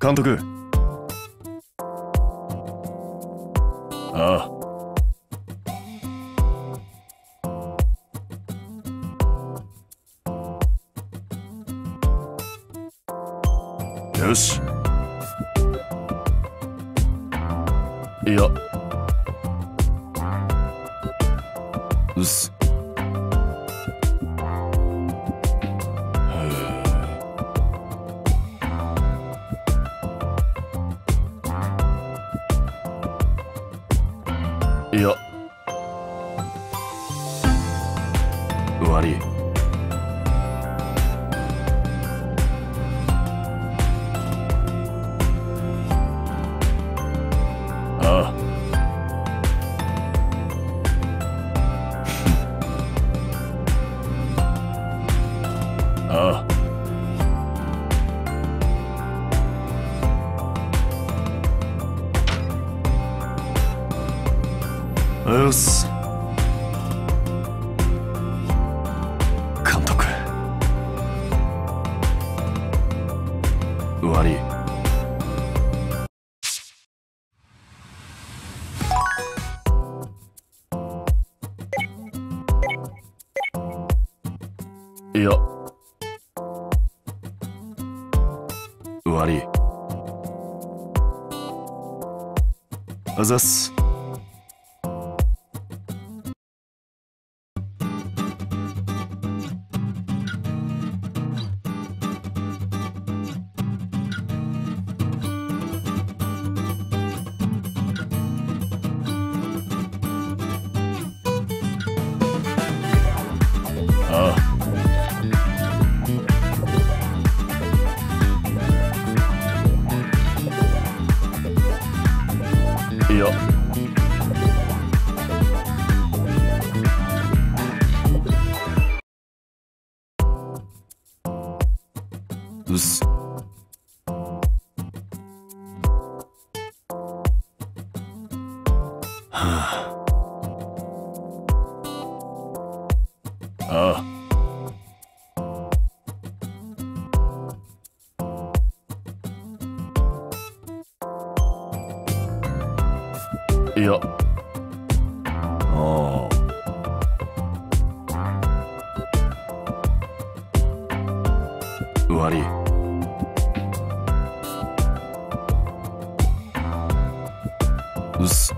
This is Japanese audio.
監督。ああ。よし。いや。うっす。いや悪よし監督。悪いいや。悪いあざっす。ああいやうああ。いや。ああ。悪いうっす。